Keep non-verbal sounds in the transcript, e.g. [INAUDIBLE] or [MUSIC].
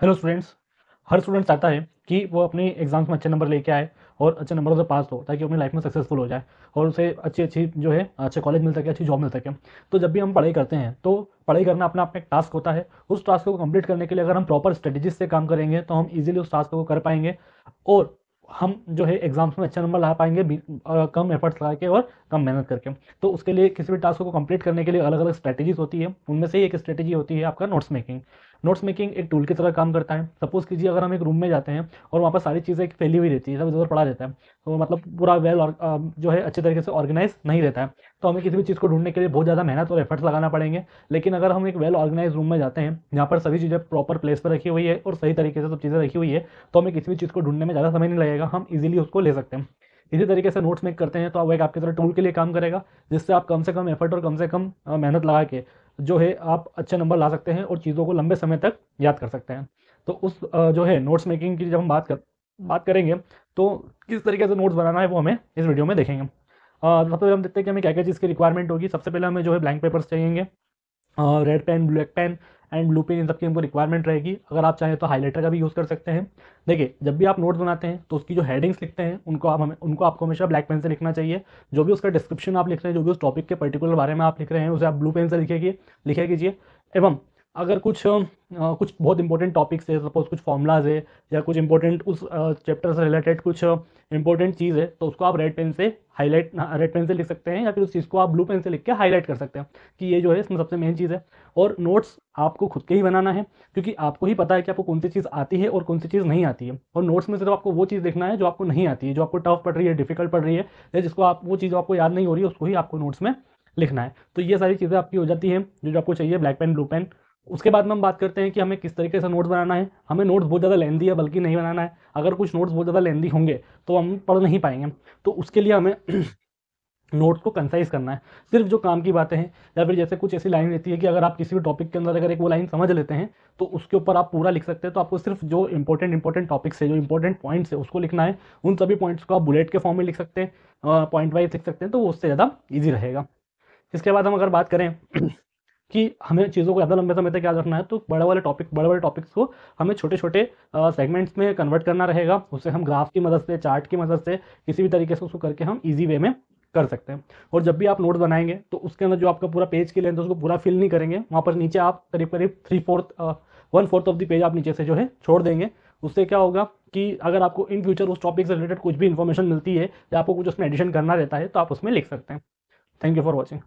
Hello students हर student चाहता है कि वो अपने एग्ज़ाम्स में अच्छे नंबर लेके आए और अच्छे नंबरों से पास हो, ताकि अपनी लाइफ में सक्सेसफुल हो जाए और उसे अच्छी अच्छी जो है, अच्छे कॉलेज मिल सके, अच्छी जॉब मिल सके। तो जब भी हम पढ़ाई करते हैं तो पढ़ाई करना अपना अपना एक टास्क होता है। उस टास्क को कंप्लीट करने के लिए अगर हम प्रॉपर स्ट्रेटेजीज से काम करेंगे तो हम ईजिली उस टास्क को कर पाएँगे और हम जो है एग्ज़ाम्स में अच्छे नंबर ला पाएँगे कम एफर्ट्स लगा के और कम मेहनत करके। तो उसके लिए किसी भी टास्क को कंप्लीट करने के लिए अलग अलग स्ट्रेटेजीज होती है। उनमें से एक स्ट्रेटेजी होती है आपका नोट्स मेकिंग नोट्स मेकिंग एक टूल की तरह काम करता है। सपोज़ कीजिए अगर हम एक रूम में जाते हैं और वहाँ पर सारी चीज़ें एक फैली हुई रहती है सब इधर पड़ा रहता है तो मतलब पूरा वेल जो है अच्छे तरीके से ऑर्गेनाइज नहीं रहता है। तो हमें किसी भी चीज़ को ढूँढने के लिए बहुत ज़्यादा मेहनत और एफर्ट्स लगाना पड़ेंगे। लेकिन अगर हम एक वेल ऑर्गेनाइज रूम में जाते हैं, जहाँ पर सभी चीज़ें प्रॉपर प्लेस पर रखी हुई है और सही तरीके से सब चीज़ें रखी हुई है तो हमें किसी भी चीज़ को ढूँढने में ज़्यादा समय नहीं लगेगा। हम इजीली उसको ले सकते हैं। इसी तरीके से नोट्स मेक करते हैं तो वो एक आपकी तरह टूल के लिए काम करेगा, जिससे आप कम से कम एफर्ट और कम से कम मेहनत लगा के जो है, आप अच्छे नंबर ला सकते हैं और चीज़ों को लंबे समय तक याद कर सकते हैं। तो उस जो है नोट्स मेकिंग की जब हम बात कर, बात करेंगे तो किस तरीके से नोट्स बनाना है वो हमें इस वीडियो में देखेंगे। सबसे पहले हम देखते हैं कि हमें क्या क्या चीज़ की रिक्वायरमेंट होगी। सबसे पहले हमें जो है ब्लैंक पेपर्स चाहिए red pen black pen and blue pen इन सबकी हमको रिक्वायरमेंट रहेगी। अगर आप चाहें तो हाईलाइटर का भी यूज़ कर सकते हैं। देखिए, जब भी आप नोट्स बनाते हैं तो उसकी जो हेडिंग्स लिखते हैं, उनको आप हमें, उनको आपको हमेशा ब्लैक पेन से लिखना चाहिए। जो भी उसका डिस्क्रिप्शन आप लिख रहे हैं, जो भी उस टॉपिक के पर्टिकुलर बारे में आप लिख रहे हैं, उसे आप ब्लू पेन से लिखेगी लिखे कीजिए एवं अगर कुछ आ, कुछ बहुत इंपॉर्टेंट टॉपिक्स है सपोज़ कुछ फॉर्मूलाज है या कुछ इंपॉर्टेंट उस चैप्टर से रिलेटेड कुछ इंपॉर्टेंट चीज़ है तो उसको आप रेड पेन से हाईलाइट रेड पेन से लिख सकते हैं या फिर उस चीज़ को आप ब्लू पेन से लिख के हाईलाइट कर सकते हैं कि ये जो है इसमें सबसे मेन चीज़ है। और नोट्स आपको खुद के ही बनाना है क्योंकि आपको ही पता है कि आपको कौन सी चीज़ आती है और कौन सी चीज़ नहीं आती है। और नोट्स में सिर्फ़ आपको वो चीज़ देखना है जो आपको नहीं आती है जो आपको टफ पड़ रही है डिफ़िकल्ट पड़ रही है या जिसको आप वो चीज़ आपको याद नहीं हो रही है उसको ही आपको नोट्स में लिखना है। तो ये सारी चीज़ें आपकी हो जाती हैं जो जो आपको चाहिए ब्लैक पेन ब्लू पेन उसके बाद में हम बात करते हैं कि हमें किस तरीके से नोट्स बनाना है। हमें नोट्स बहुत ज़्यादा लेंदी है बल्कि नहीं बनाना है। अगर कुछ नोट्स बहुत ज़्यादा लेंदी होंगे तो हम पढ़ नहीं पाएँगे। तो उसके लिए हमें [CLEARS THROAT] नोट्स को कंसाइज करना है। सिर्फ़ जो काम की बातें हैं, या फिर जैसे कुछ ऐसी लाइन रहती है कि अगर आप किसी भी टॉपिक के अंदर अगर एक वो लाइन समझ लेते हैं तो उसके ऊपर आप पूरा लिख सकते हैं। तो आपको सिर्फ़ जो इंपॉर्टेंट इंपॉर्टेंट टॉपिक्स है, जो इंपॉर्टेंट पॉइंट्स है, उसको लिखना है। उन सभी पॉइंट्स को आप बुलेट के फॉर्म में लिख सकते हैं पॉइंट वाइज लिख सकते हैं तो उससे ज़्यादा ईजी रहेगा। इसके बाद हम अगर बात करें [CLEARS THROAT] कि हमें चीज़ों को ज़्यादा लंबे समय तक याद रखना है तो बड़े वाले टॉपिक बड़े बड़े टॉपिक्स को हमें छोटे छोटे सेगमेंट्स में कन्वर्ट करना रहेगा। उससे हम ग्राफ की मदद से चार्ट की मदद से, किसी भी तरीके से उसको करके हम ईजी वे में कर सकते हैं। और जब भी आप नोट बनाएँगे तो उसके अंदर जो आपका पूरा पेज की लेंथ है, उसको पूरा फिल नहीं करेंगे। वहाँ पर नीचे आप करीब करीब three fourth one fourth of the page आप नीचे से जो है छोड़ देंगे। उससे क्या होगा कि अगर आपको इन फ्यूचर उस टॉपिक से रिलेटेड कुछ भी इन्फॉर्मेशन मिलती है, या आपको कुछ उसमें एडिशन करना रहता है तो आप उसमें लिख सकते हैं। Thank you for watching